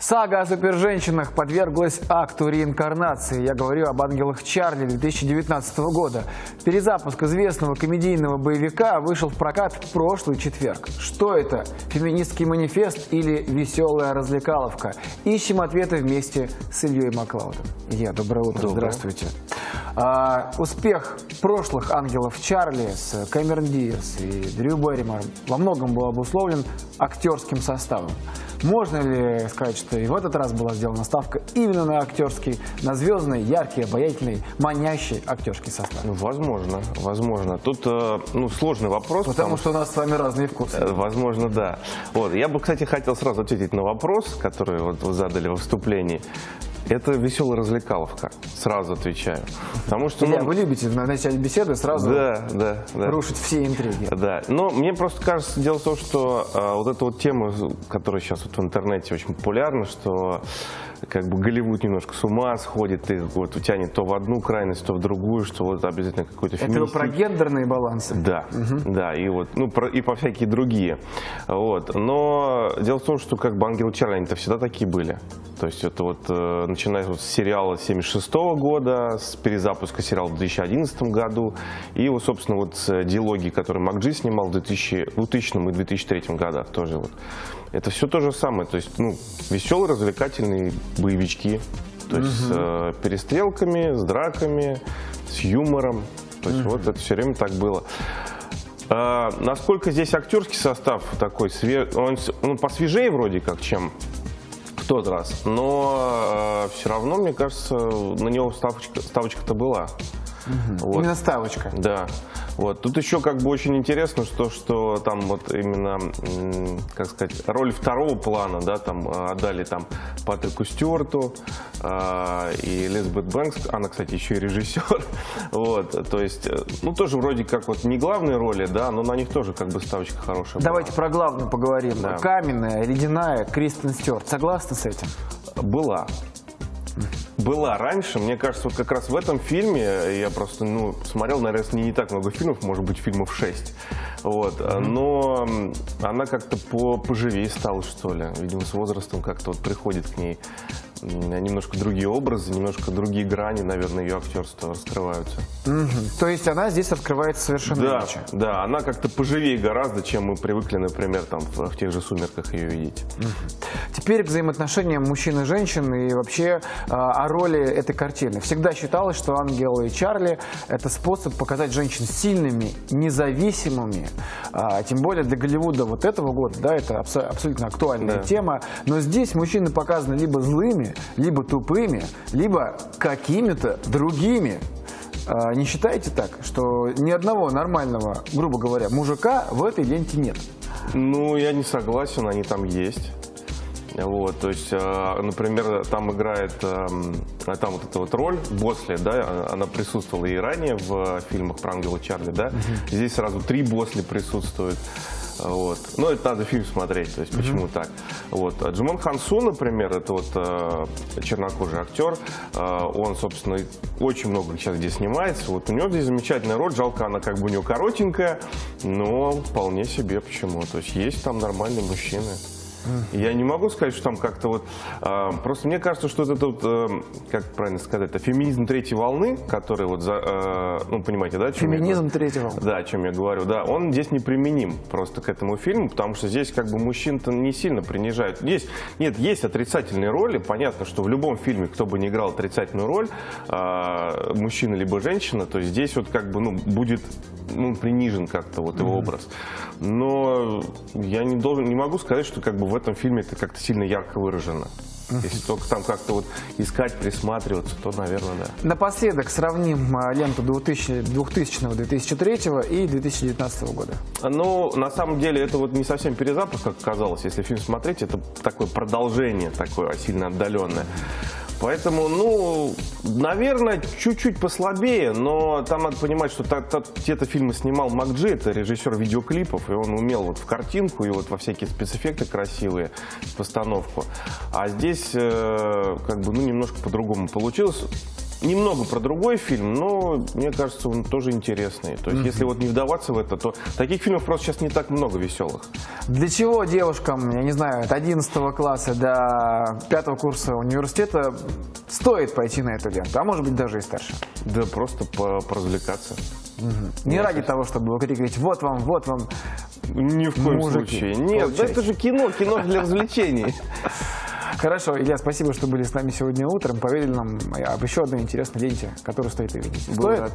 Сага о суперженщинах подверглась акту реинкарнации. Я говорю об «Ангелах Чарли» 2019 года. Перезапуск известного комедийного боевика вышел в прокат в прошлый четверг. Что это? Феминистский манифест или веселая развлекаловка? Ищем ответы вместе с Ильей Маклаудом. Илья, доброе утро. Доброе. Здравствуйте. А, успех прошлых «Ангелов Чарли» с Кэмерон Диас и Дрю Берримор во многом был обусловлен актерским составом. Можно ли сказать, что и в этот раз была сделана ставка именно на актерский, на звездный, яркий, обаятельный, манящий актерский состав? Ну, Возможно, возможно. Тут э, ну, сложный вопрос. Потому что у нас с вами разные вкусы. э, Возможно, да. Вот. Я бы, кстати, хотел сразу ответить на вопрос, который вот вы задали во вступлении. Это веселая развлекаловка, сразу отвечаю. Потому что... Илья, ну, вы любите на начале беседы сразу Да, да, да. рушить все интриги. Да, но мне просто кажется, дело в том, что э, вот эта вот тема, которая сейчас вот в интернете очень популярна, что как бы Голливуд немножко с ума сходит, и вот тянет то в одну крайность, то в другую, что вот обязательно какой-то Это вы феминистический... про гендерные балансы? Да, да, и вот, ну, про- и по всякие другие. Вот. Но дело в том, что как бы ангелы Чарли, они-то всегда такие были. То есть это вот, э, начиная вот с сериала 76 года, с перезапуска сериала в 2011 году, и вот, собственно, вот с диалогии, который Макджи снимал в 2000, 2000 и 2003 годах тоже вот. Это все то же самое, то есть, ну, веселые, развлекательные боевички. То есть с э, перестрелками, с драками, с юмором. То есть вот это все время так было. А, насколько здесь актерский состав такой, све- он с- ну, посвежее вроде как, чем тот раз, но все равно, мне кажется, на него ставочка, ставочка-то была. Вот. Именно ставочка. Да. Вот. Тут еще как бы очень интересно, что, что там вот именно, как сказать, роль второго плана, да, там э, отдали там Патрику Стюарту э, и Элизабет Бэнкс, она, кстати, еще и режиссер, вот, то есть, э, ну, тоже вроде как вот не главные роли, да, но на них тоже как бы ставочка хорошая Давайте про главную поговорим. Да. Каменная, ледяная, Кристен Стюарт. Согласны с этим? была. Была раньше, мне кажется, вот как раз в этом фильме, я просто, ну, смотрел, наверное, не так много фильмов, может быть, фильмов 6, вот, но м, она как-то по, поживее стала, что ли, видимо, с возрастом как-то вот приходит к ней немножко другие образы, немножко другие грани, наверное, ее актерства раскрываются. Мгм. То есть она здесь раскрывается совершенно Да, иначе. да, она как-то поживее гораздо, чем мы привыкли, например, там, в, в тех же «Сумерках» ее видеть. Теперь к взаимоотношениям мужчин и женщин и вообще а, о роли этой картины. Всегда считалось, что «Ангелы и Чарли» — это способ показать женщин сильными, независимыми. А, тем более для Голливуда вот этого года, да, это абсо- абсолютно актуальная Да. тема. Но здесь мужчины показаны либо злыми, либо тупыми, либо какими-то другими. А, не считаете так, что ни одного нормального, грубо говоря, мужика в этой ленте нет? Ну, я не согласен, они там есть. Вот, то есть, э, например, там играет, эм, а там вот эта вот роль Босли, да, она присутствовала и ранее в фильмах про Ангела Чарли, да. Здесь сразу три Босли присутствуют. Вот. Но это надо фильм смотреть, то есть почему так. Вот. А Джимон Хансу, например, это вот э, чернокожий актер, э, он, собственно, очень много сейчас здесь снимается. Вот у него здесь замечательная роль, жалко, она как бы у него коротенькая, но вполне себе почему. То есть есть там нормальные мужчины. Я не могу сказать, что там как-то вот... э, просто мне кажется, что это тут, э, как правильно сказать, это феминизм третьей волны, который вот, за, э, ну, понимаете, да? чем я Феминизм говорю? третьего. Да, о чем я говорю, да, он здесь неприменим просто к этому фильму, потому что здесь как бы мужчин-то не сильно принижают. Есть, нет, есть отрицательные роли, понятно, что в любом фильме, кто бы не играл отрицательную роль, а, мужчина либо женщина, то здесь вот как бы, ну, будет ну, принижен как-то вот его образ. Но я не должен, не могу сказать, что как бы в этом фильме это как-то сильно ярко выражено. Если только там как-то вот искать, присматриваться, то, наверное, да. Напоследок сравним а, ленту 2000, 2000-2003 и 2019 года. Ну, на самом деле, это вот не совсем перезапуск, как казалось. Если фильм смотреть, это такое продолжение, такое сильно отдаленное. Поэтому, ну, наверное, чуть-чуть послабее, но там надо понимать, что те-то фильмы снимал Макджи, это режиссер видеоклипов, и он умел вот в картинку и вот во всякие спецэффекты красивые, постановку. А здесь, э, как бы, ну, немножко по-другому получилось. Немного про другой фильм, но мне кажется, он тоже интересный. То есть, если вот не вдаваться в это, то таких фильмов просто сейчас не так много веселых. Для чего девушкам, я не знаю, от 11 класса до 5 курса университета стоит пойти на эту ленту, а может быть даже и старше? Да просто по- поразвлекаться. Не ради того, чтобы выкрикивать «вот вам, вот вам». Ни в коем Мужики, случае. Нет, да получайте. это же кино, кино для развлечений. Хорошо, Илья, спасибо, что были с нами сегодня утром. Поверили нам об еще одной интересной ленте, которую стоит увидеть. Стоит?